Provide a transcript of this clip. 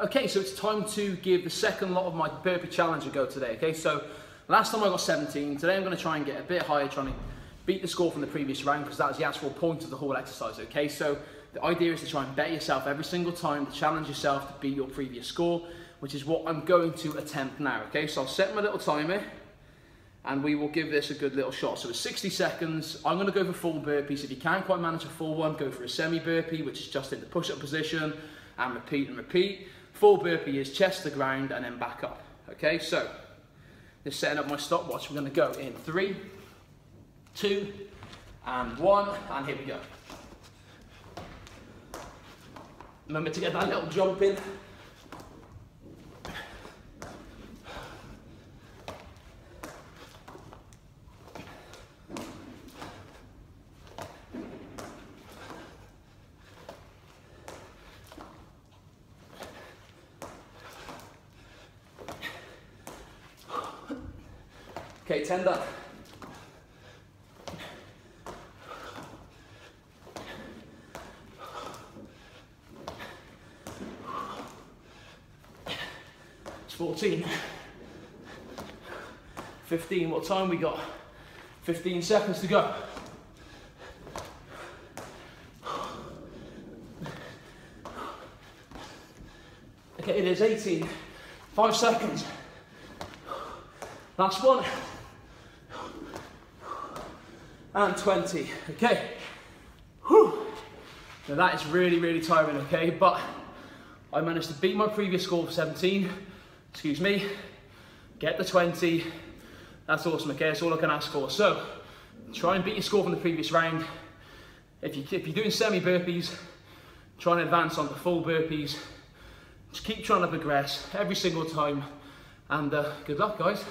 Okay, so it's time to give the second lot of my burpee challenge a go today, okay? So last time I got 17, today I'm gonna try and get a bit higher, trying to beat the score from the previous round because that's the actual point of the whole exercise, okay? So the idea is to try and bet yourself every single time, to challenge yourself to beat your previous score, which is what I'm going to attempt now, okay? So I'll set my little timer and we will give this a good little shot. So it's 60 seconds. I'm gonna go for full burpees. If you can't quite manage a full one, go for a semi burpee, which is just in the push-up position and repeat and repeat. Full burpee is chest to ground and then back up. Okay, so just setting up my stopwatch. We're gonna go in three, two, and one, and here we go. Remember to get that little jump in. Okay, tender. It's 14. 15, what time we got? 15 seconds to go. Okay, it is 18. Five seconds. Last one and 20. Okay. Whew. Now that is really, really tiring, okay? But I managed to beat my previous score of 17. Excuse me. Get the 20. That's awesome, okay? That's all I can ask for. So, try and beat your score from the previous round. If, you, if you're doing semi-burpees, try and advance on the full burpees. Just keep trying to progress every single time. And uh, good luck, guys.